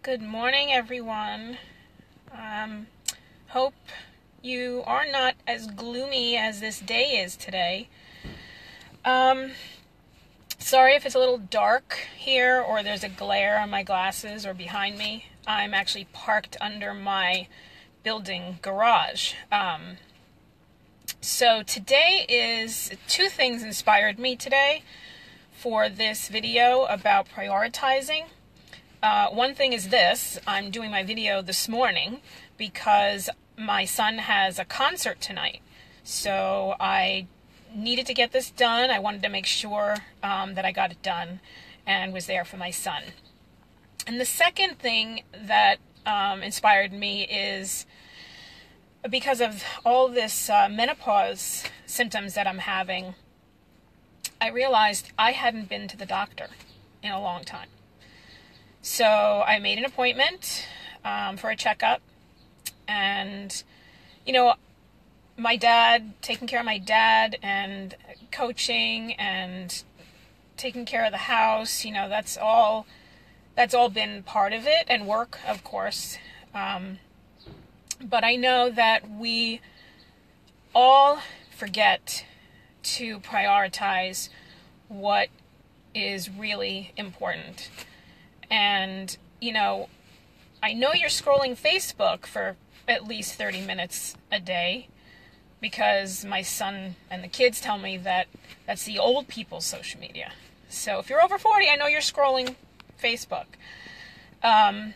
Good morning, everyone. Um, hope you are not as gloomy as this day is today. Um, sorry if it's a little dark here or there's a glare on my glasses or behind me. I'm actually parked under my building garage. Um, so today is two things inspired me today for this video about prioritizing. Uh, one thing is this I'm doing my video this morning because my son has a concert tonight. So I needed to get this done. I wanted to make sure um, that I got it done and was there for my son. And the second thing that um, inspired me is because of all this uh, menopause symptoms that I'm having, I realized I hadn't been to the doctor in a long time. So I made an appointment um, for a checkup, and you know, my dad, taking care of my dad, and coaching, and taking care of the house. You know, that's all. That's all been part of it, and work, of course. Um, but I know that we all forget to prioritize what is really important. And, you know, I know you're scrolling Facebook for at least 30 minutes a day because my son and the kids tell me that that's the old people's social media. So if you're over 40, I know you're scrolling Facebook. Um,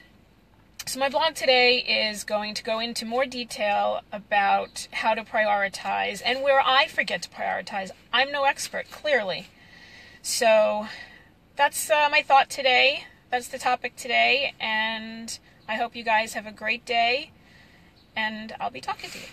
so my blog today is going to go into more detail about how to prioritize and where I forget to prioritize. I'm no expert, clearly. So that's uh, my thought today that's the topic today, and I hope you guys have a great day, and I'll be talking to you.